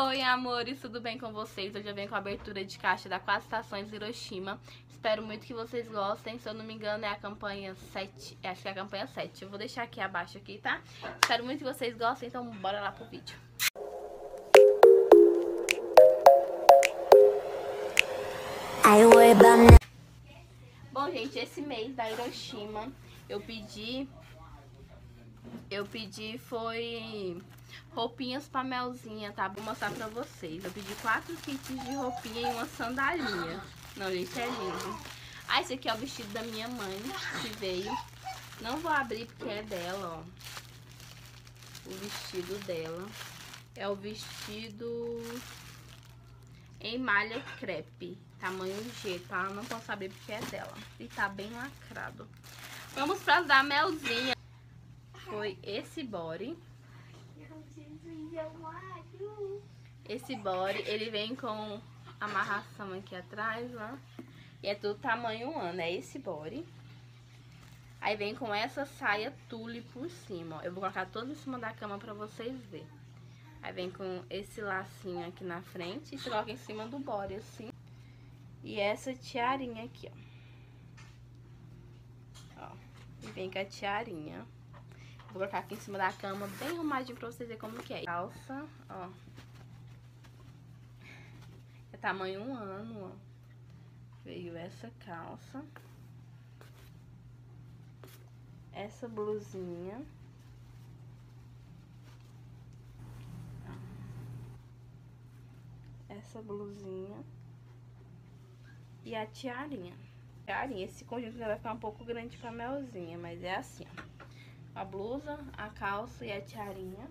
Oi, amores, tudo bem com vocês? Hoje eu venho com a abertura de caixa da Quatro Estações Hiroshima. Espero muito que vocês gostem. Se eu não me engano, é a campanha 7. Acho que é a campanha 7. Eu vou deixar aqui abaixo, aqui, tá? Espero muito que vocês gostem, então bora lá pro vídeo. Bom, gente, esse mês da Hiroshima eu pedi... Eu pedi foi roupinhas pra Melzinha, tá? Vou mostrar pra vocês. Eu pedi quatro kits de roupinha e uma sandalinha. Não, gente, é lindo. Ah, esse aqui é o vestido da minha mãe, que veio. Não vou abrir porque é dela, ó. O vestido dela. É o vestido em malha crepe, tamanho G, tá? Não posso abrir porque é dela. E tá bem lacrado. Vamos pra da Melzinha. Foi esse body. Esse body, ele vem com amarração aqui atrás, ó. E é do tamanho 1 ano, é esse body. Aí vem com essa saia tule por cima, ó. Eu vou colocar todo em cima da cama pra vocês verem. Aí vem com esse lacinho aqui na frente e coloca em cima do body, assim. E essa tiarinha aqui, ó. Ó, e vem com a tiarinha. Vou colocar aqui em cima da cama, bem arrumadinho pra vocês verem como que é. Calça, ó. É tamanho um ano, ó. Veio essa calça. Essa blusinha. Essa blusinha. E a tiarinha. Tiarinha, esse conjunto vai ficar um pouco grande pra Melzinha, mas é assim, ó a blusa, a calça e a tiarinha.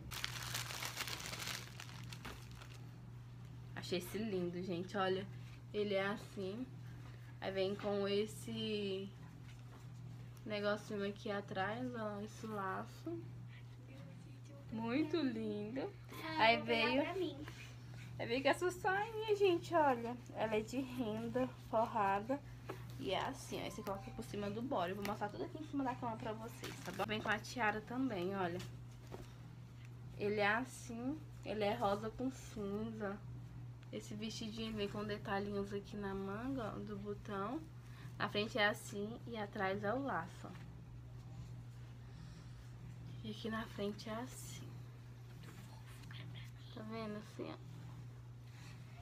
Achei esse lindo, gente, olha. Ele é assim. Aí vem com esse negocinho aqui atrás, ó, esse laço. Muito lindo. Aí veio... Aí veio com essa sainha, gente, olha. Ela é de renda forrada. E é assim, ó, aí você coloca por cima do body. Eu vou mostrar tudo aqui em cima da cama pra vocês, tá bom? Vem com a tiara também, olha. Ele é assim, ele é rosa com cinza. Esse vestidinho vem com detalhinhos aqui na manga, ó, do botão. Na frente é assim e atrás é o laço, ó. E aqui na frente é assim. Tá vendo assim, ó?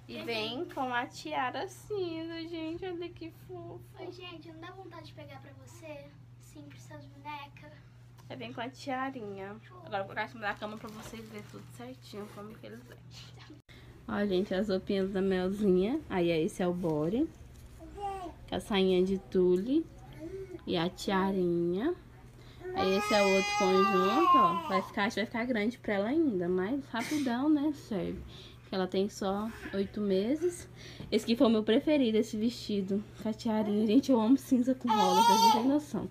E vem com a tiara cinza, gente. Olha que fofo. Oi, gente, não dá vontade de pegar pra você? Sim, pra suas bonecas. Aí vem com a tiarinha. Agora vou colocar em cima da cama pra vocês verem tudo certinho como que eles vêm. Ó, gente, as roupinhas da Melzinha. Aí, esse é o body. Com a sainha de tule. E a tiarinha. Aí esse é o outro conjunto, ó. Vai ficar, acho que vai ficar grande pra ela ainda, mas rapidão, né, serve. Ela tem só oito meses. Esse aqui foi o meu preferido, esse vestido. Catearinho. Gente, eu amo cinza com rosa, vocês não tem noção.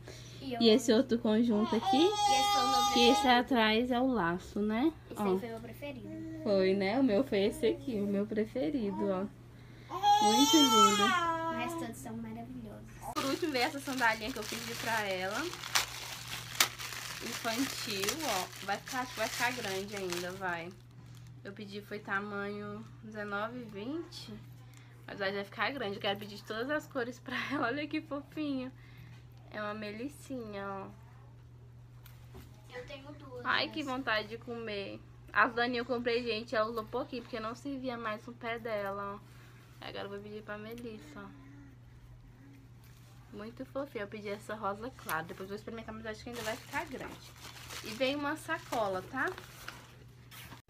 E, esse outro conjunto aqui, esse que esse atrás é o laço, né? Esse ó. aí foi o meu preferido. Foi, né? O meu foi esse aqui, o meu preferido, ó. Muito lindo. Mas todos são maravilhosos. Por último, veio essa sandalinha que eu pedi pra ela. Infantil, ó. Vai ficar, vai ficar grande ainda, vai. Eu pedi foi tamanho 19 20. Mas vai ficar grande. Eu quero pedir de todas as cores pra ela. Olha que fofinho. É uma melicinha, ó. Eu tenho duas. Ai, que vontade de comer. As daninhas eu comprei, gente, ela usou pouquinho, porque não servia mais no pé dela, ó. Agora eu vou pedir pra Melissa, ó. Muito fofinha. Eu pedi essa rosa clara. Depois vou experimentar, mas acho que ainda vai ficar grande. E veio uma sacola, tá?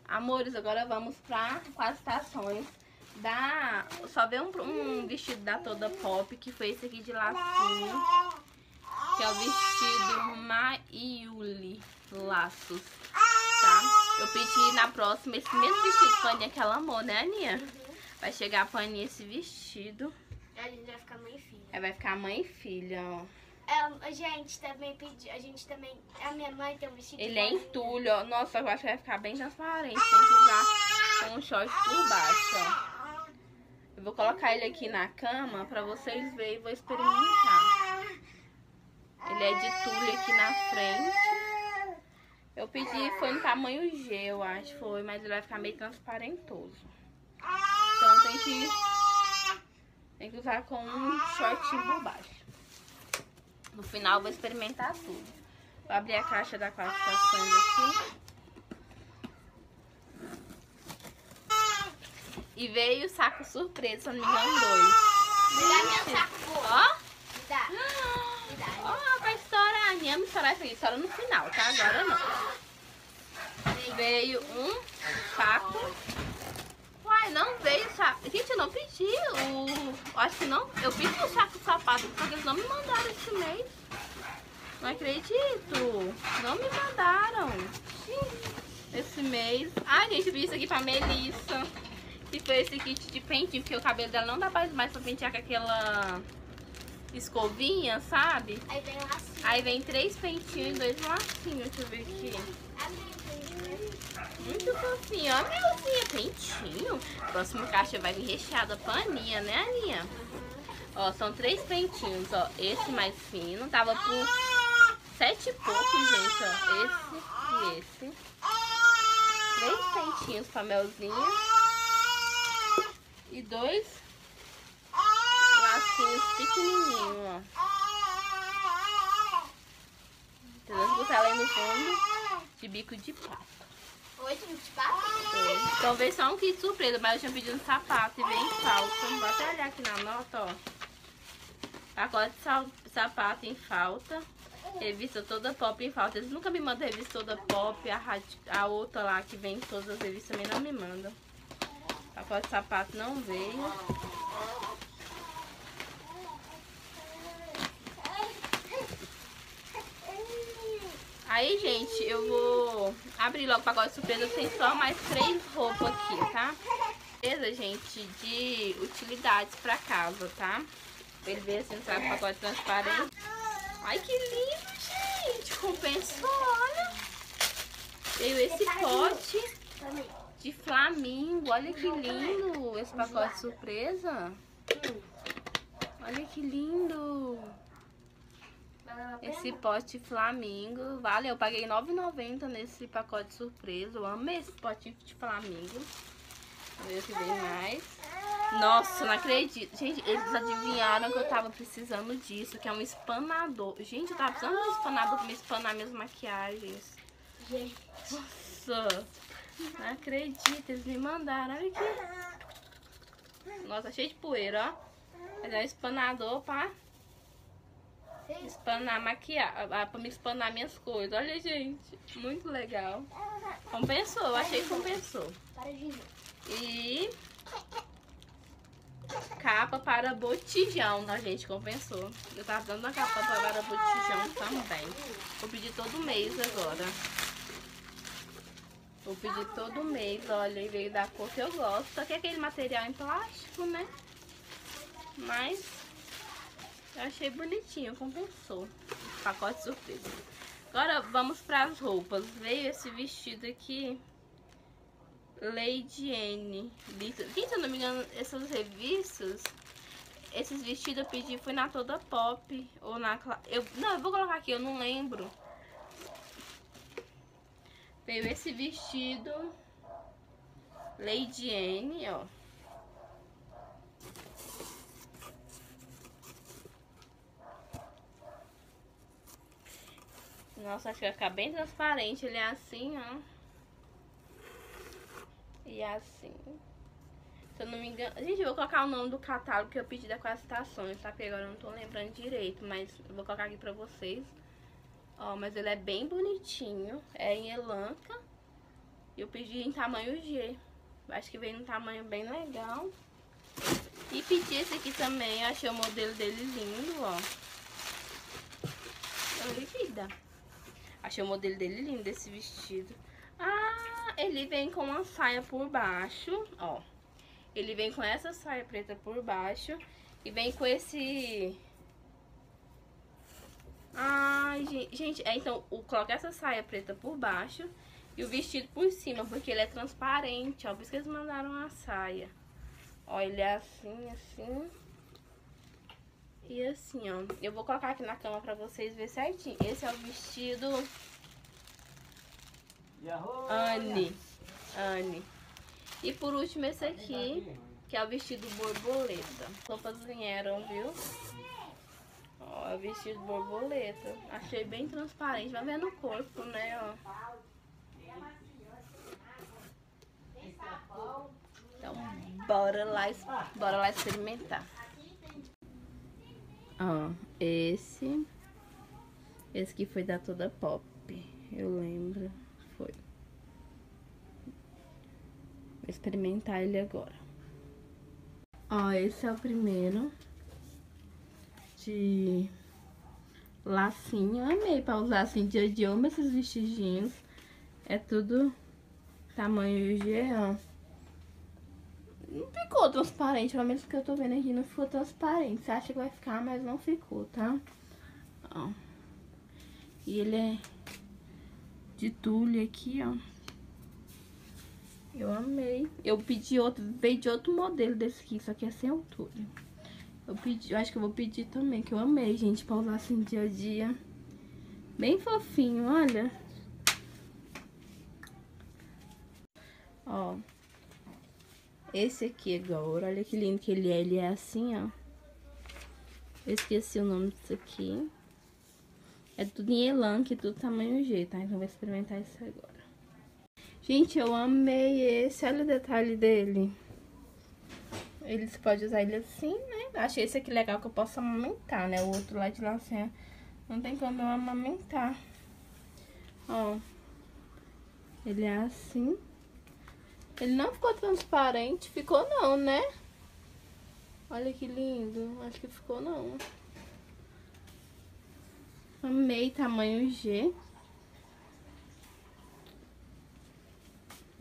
Amores, agora vamos para quatro estações da... Só veio um, um, vestido da Toda Pop, que foi esse aqui de lacinho. Que é o vestido Maiuli Laços, tá? Eu pedi na próxima esse mesmo vestido Paninha que ela amou, né, Aninha? Vai chegar a Paninha esse vestido. A gente vai ficar mãe e filha. Aí vai ficar mãe e filha, ó. A gente também pediu, a gente também, a minha mãe tem um vestido Ele é em tulho, ó. Nossa, eu acho que vai ficar bem transparente. Tem que usar com um short por baixo, ó. Eu vou colocar ele aqui na cama pra vocês verem e vou experimentar. Ele é de tulho aqui na frente. Eu pedi, foi no tamanho G, eu acho, foi, mas ele vai ficar meio transparentoso. Então tem que, tem que usar com um shortinho por baixo. Final eu vou experimentar tudo. Vou abrir a caixa da quatro estações aqui. E veio o saco surpresa, se não me engano, dois. Me dá meu saco. Ó! Me dá. Me dá. Ó, vai estourar. Minha me estourar isso aqui. Estoura no final, tá? Agora não. Veio um saco. Uai, não veio saco. Gente, eu não pedi o... Acho que não. Eu pedi o saco de sapato, porque eles não me mandaram esse mês. Não acredito. Não me mandaram. Esse mês. Ai, gente, pedi isso aqui pra Melissa. Que foi esse kit de pentinho, porque o cabelo dela não dá mais pra pentear com aquela escovinha, sabe? Aí vem assim. Aí vem três pentinhos e dois lacinhos, deixa eu ver aqui. Muito fofinho, ó, Melzinha, pentinho. Próximo caixa vai vir recheada paninha, né, Aninha? Ó, são três pentinhos, ó. Esse mais fino, tava por sete pouco, gente, ó. Esse e esse. Três pentinhos pra Melzinha. E dois lacinhos pequenininhos, ó. Entendeu? botar lá aí no fundo de bico de pato. Oi, tu de pato? Então veio só um kit surpresa, mas eu tinha pedido um sapato e vem em falta. Vou até olhar aqui na nota, ó. Pacote de sapato em falta. Revista toda pop em falta. Eles nunca me mandam revista toda pop. A, a outra lá que vem em todas as revistas também não me mandam. Pacote de sapato não veio. Aí, gente, eu vou abrir logo o pacote de surpresa. Tem só mais três roupas aqui, tá? Beleza, gente, de utilidades pra casa, tá? Ele veio assim, sabe, pacote transparente. Ai, que lindo! Compensou, olha! Veio esse pote Também. de flamingo. Olha que lindo esse pacote surpresa. Olha que lindo. Esse pote flamingo. Vale, eu paguei R$ 9,90 nesse pacote surpresa. Eu amei esse potinho de flamingo. Vem mais. Nossa, não acredito. Gente, eles adivinharam que eu tava precisando disso, que é um espanador. Gente, eu tava precisando de um espanador pra me espanar minhas maquiagens. Gente. Nossa, não acredito, eles me mandaram. Olha aqui. Nossa, cheio de poeira, ó. Mas é um espanador pra espanar maquiagem, pra me espanar minhas coisas. Olha, gente, muito legal. Compensou, achei que compensou. Para de. E capa para botijão, tá, gente? Compensou. Eu tava dando a capa para botijão também. Vou pedir todo mês agora. Vou pedir todo mês, olha, e veio da cor que eu gosto. Só que é aquele material em plástico, né? Mas eu achei bonitinho, compensou. Pacote surpresa. Agora vamos para as roupas. Veio esse vestido aqui. Lady. Lisa. Gente, se eu não me engano, essas revistas, esses vestidos eu pedi foi na Toda Pop ou na eu Não, eu vou colocar aqui, eu não lembro. Veio esse vestido Lady N, ó. Nossa, acho que vai ficar bem transparente. Ele é assim, ó. E assim. Se eu não me engano. Gente, eu vou colocar o nome do catálogo que eu pedi da Quatro Estações, tá? Porque agora eu não tô lembrando direito, mas vou colocar aqui pra vocês. Ó, mas ele é bem bonitinho. É em elanca. E eu pedi em tamanho G. Acho que veio num tamanho bem legal. E pedi esse aqui também. Eu achei o modelo dele lindo, ó. Olha dá. Achei o modelo dele lindo, esse vestido. Ele vem com uma saia por baixo, ó. Ele vem com essa saia preta por baixo. E vem com esse... Ai, gente, gente, é, então, o, coloca essa saia preta por baixo e o vestido por cima, porque ele é transparente, ó. Por isso que eles mandaram a saia. Ó, ele é assim, assim. E assim, ó. Eu vou colocar aqui na cama pra vocês verem certinho. Esse é o vestido Anne. Anne. E por último esse aqui, que é o vestido borboleta. As roupas vieram, viu? Ó, é o vestido borboleta. Achei bem transparente. Vai ver no corpo, né, ó. Então, bora lá, bora lá experimentar. Ó, esse. Esse aqui foi da Toda Pop. Eu lembro. Foi. Vou experimentar ele agora. Ó, esse é o primeiro. De lacinho. Amei pra usar assim dia dia. Amo esses vestidinhos. É tudo tamanho G, ó. Não ficou transparente, pelo menos que eu tô vendo aqui não ficou transparente. Você acha que vai ficar, mas não ficou, tá? Ó. E ele é de tule aqui, ó. Eu amei. Eu pedi outro, veio de outro modelo desse aqui, só que é sem tule. Eu pedi, eu acho que eu vou pedir também, que eu amei, gente, pra usar assim dia a dia. Bem fofinho, olha. Ó. Esse aqui agora, olha que lindo que ele é. Ele é assim, ó. Eu esqueci o nome disso aqui. É tudo em elan, tudo tamanho G, tá? Então vou experimentar esse agora. Gente, eu amei esse. Olha o detalhe dele. Ele, você pode usar ele assim, né? Achei esse aqui legal que eu posso amamentar, né? O outro lá de lacinha não tem como eu amamentar. Ó. Ele é assim. Ele não ficou transparente. Ficou não, né? Olha que lindo. Acho que ficou não. Amei tamanho G.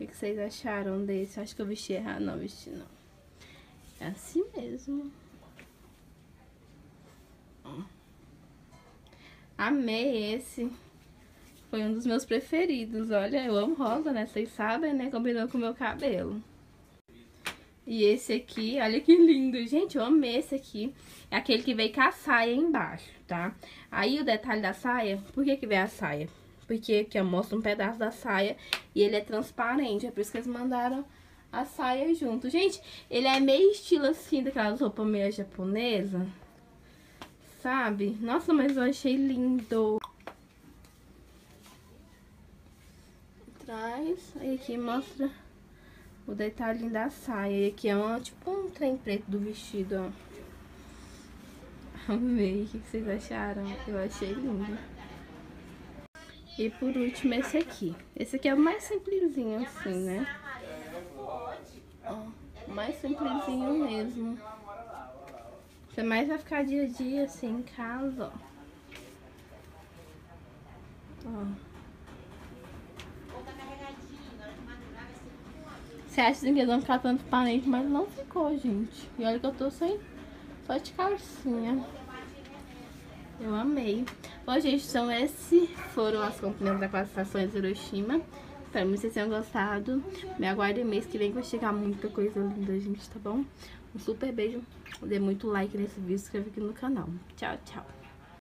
O que vocês acharam desse? Acho que eu vesti errado. Não, vesti não. É assim mesmo. Amei esse. Foi um dos meus preferidos. Olha, eu amo rosa, né? Vocês sabem, né? Combinou com o meu cabelo. E esse aqui, olha que lindo. Gente, eu amei esse aqui. É aquele que veio com a saia embaixo, tá? Aí o detalhe da saia, por que que vem a saia? Porque aqui eu mostro um pedaço da saia e ele é transparente. É por isso que eles mandaram a saia junto. Gente, ele é meio estilo assim, daquelas roupas meio japonesa. Sabe? Nossa, mas eu achei lindo. atrás. Aí aqui mostra o detalhe da saia. E aqui é uma, tipo um trem preto do vestido, ó. Amei. O que vocês acharam? Eu achei lindo. E por último esse aqui. Esse aqui é o mais simplesinho assim, né? Ó, mais simplesinho mesmo. Você mais vai ficar dia a dia assim em casa, ó. Ó. Você acha que eles vão ficar transparente, mas não ficou, gente. E olha que eu tô sem só de calcinha. Eu amei. Bom, gente, então esses foram as comprinhas da classificações Hiroshima. Espero que vocês tenham gostado. Me aguardem mês que vem que vai chegar muita coisa linda, gente, tá bom? Um super beijo. Dê muito like nesse vídeo se inscreva aqui no canal. Tchau, tchau.